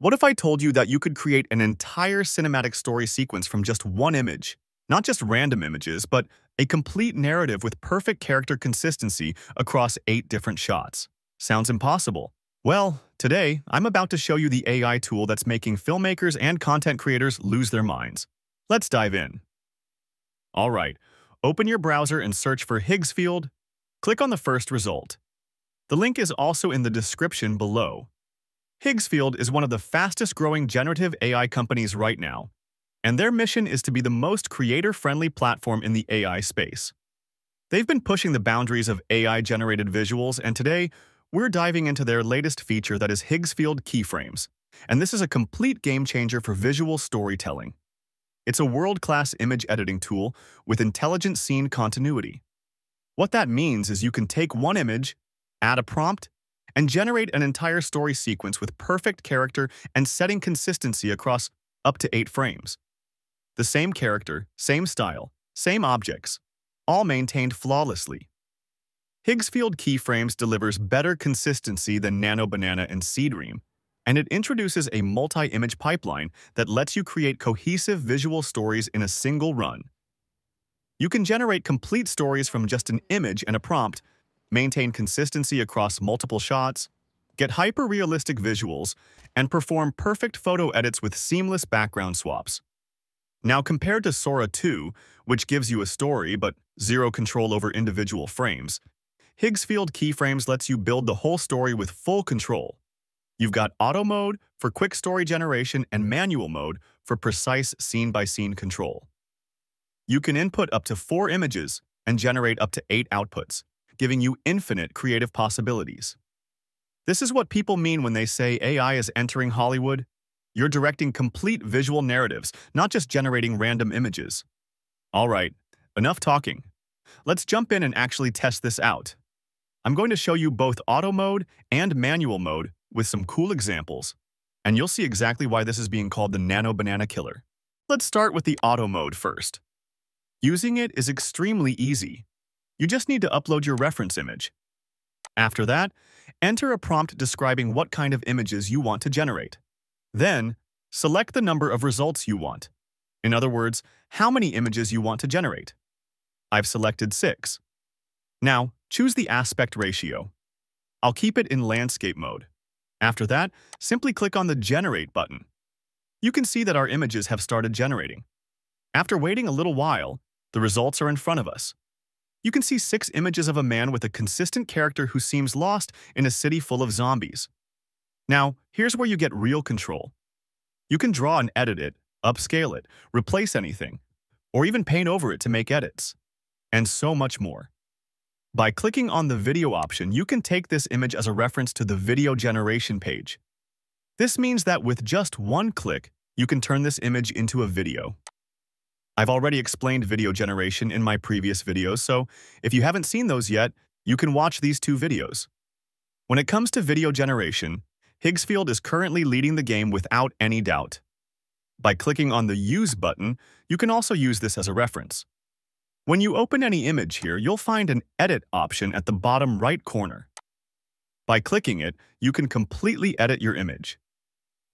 What if I told you that you could create an entire cinematic story sequence from just one image? Not just random images, but a complete narrative with perfect character consistency across eight different shots. Sounds impossible. Well, today, I'm about to show you the AI tool that's making filmmakers and content creators lose their minds. Let's dive in. All right, open your browser and search for Higgsfield. Click on the first result. The link is also in the description below. Higgsfield is one of the fastest growing generative AI companies right now, and their mission is to be the most creator-friendly platform in the AI space. They've been pushing the boundaries of AI-generated visuals, and today, we're diving into their latest feature that is Higgsfield Keyframes, and this is a complete game changer for visual storytelling. It's a world-class image editing tool with intelligent scene continuity. What that means is you can take one image, add a prompt, and generate an entire story sequence with perfect character and setting consistency across up to eight frames. The same character, same style, same objects, all maintained flawlessly. Higgsfield Keyframes delivers better consistency than Nano Banana and Seedream, and it introduces a multi-image pipeline that lets you create cohesive visual stories in a single run. You can generate complete stories from just an image and a prompt maintain consistency across multiple shots, get hyper-realistic visuals, and perform perfect photo edits with seamless background swaps. Now compared to Sora 2, which gives you a story but zero control over individual frames, Higgsfield Keyframes lets you build the whole story with full control. You've got auto mode for quick story generation and manual mode for precise scene-by-scene -scene control. You can input up to four images and generate up to eight outputs, giving you infinite creative possibilities. This is what people mean when they say AI is entering Hollywood. You're directing complete visual narratives, not just generating random images. All right, enough talking. Let's jump in and actually test this out. I'm going to show you both auto mode and manual mode with some cool examples, and you'll see exactly why this is being called the Nano Banana Killer. Let's start with the auto mode first. Using it is extremely easy. You just need to upload your reference image. After that, enter a prompt describing what kind of images you want to generate. Then, select the number of results you want. In other words, how many images you want to generate. I've selected 6. Now, choose the aspect ratio. I'll keep it in landscape mode. After that, simply click on the Generate button. You can see that our images have started generating. After waiting a little while, the results are in front of us you can see six images of a man with a consistent character who seems lost in a city full of zombies. Now, here's where you get real control. You can draw and edit it, upscale it, replace anything, or even paint over it to make edits, and so much more. By clicking on the video option, you can take this image as a reference to the video generation page. This means that with just one click, you can turn this image into a video. I've already explained video generation in my previous videos, so if you haven't seen those yet, you can watch these two videos. When it comes to video generation, Higgsfield is currently leading the game without any doubt. By clicking on the Use button, you can also use this as a reference. When you open any image here, you'll find an Edit option at the bottom right corner. By clicking it, you can completely edit your image.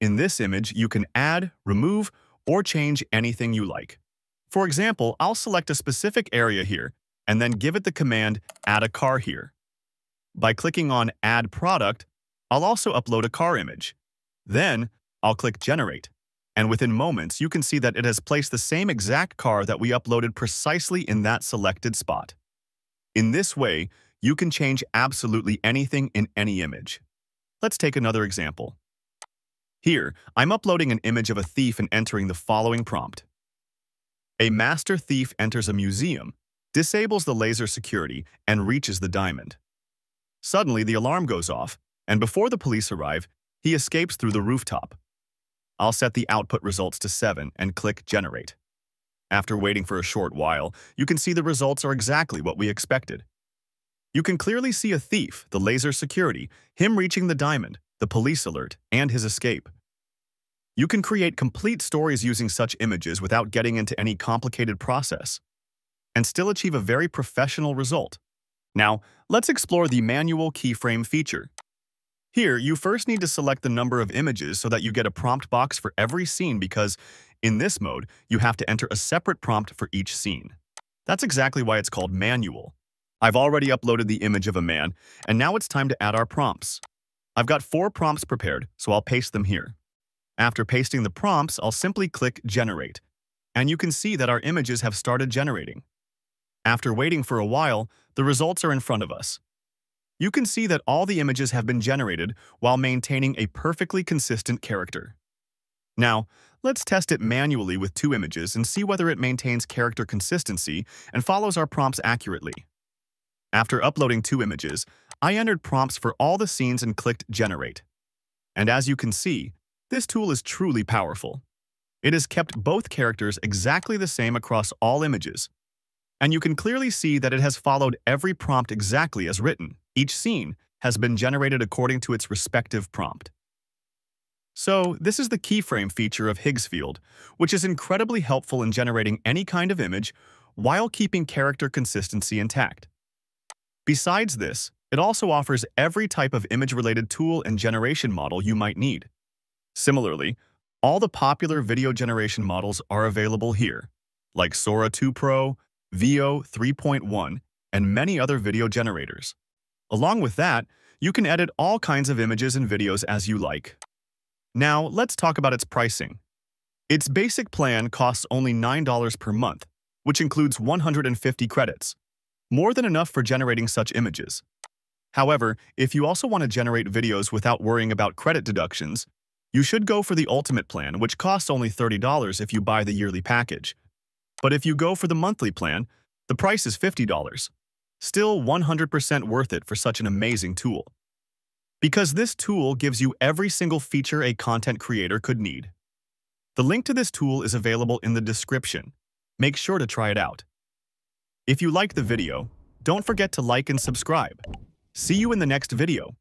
In this image, you can add, remove, or change anything you like. For example, I'll select a specific area here and then give it the command add a car here. By clicking on add product, I'll also upload a car image. Then I'll click generate. And within moments, you can see that it has placed the same exact car that we uploaded precisely in that selected spot. In this way, you can change absolutely anything in any image. Let's take another example. Here, I'm uploading an image of a thief and entering the following prompt. A master thief enters a museum, disables the laser security, and reaches the diamond. Suddenly, the alarm goes off, and before the police arrive, he escapes through the rooftop. I'll set the output results to 7 and click Generate. After waiting for a short while, you can see the results are exactly what we expected. You can clearly see a thief, the laser security, him reaching the diamond, the police alert, and his escape. You can create complete stories using such images without getting into any complicated process, and still achieve a very professional result. Now, let's explore the manual keyframe feature. Here, you first need to select the number of images so that you get a prompt box for every scene because, in this mode, you have to enter a separate prompt for each scene. That's exactly why it's called manual. I've already uploaded the image of a man, and now it's time to add our prompts. I've got four prompts prepared, so I'll paste them here. After pasting the prompts, I'll simply click Generate, and you can see that our images have started generating. After waiting for a while, the results are in front of us. You can see that all the images have been generated while maintaining a perfectly consistent character. Now, let's test it manually with two images and see whether it maintains character consistency and follows our prompts accurately. After uploading two images, I entered prompts for all the scenes and clicked Generate. And as you can see, this tool is truly powerful. It has kept both characters exactly the same across all images, and you can clearly see that it has followed every prompt exactly as written. Each scene has been generated according to its respective prompt. So, this is the keyframe feature of Higgsfield, which is incredibly helpful in generating any kind of image while keeping character consistency intact. Besides this, it also offers every type of image-related tool and generation model you might need. Similarly, all the popular video generation models are available here, like Sora 2 Pro, Veo 3.1, and many other video generators. Along with that, you can edit all kinds of images and videos as you like. Now, let's talk about its pricing. Its basic plan costs only $9 per month, which includes 150 credits, more than enough for generating such images. However, if you also want to generate videos without worrying about credit deductions, you should go for the Ultimate plan, which costs only $30 if you buy the yearly package. But if you go for the monthly plan, the price is $50. Still 100% worth it for such an amazing tool. Because this tool gives you every single feature a content creator could need. The link to this tool is available in the description. Make sure to try it out. If you liked the video, don't forget to like and subscribe. See you in the next video.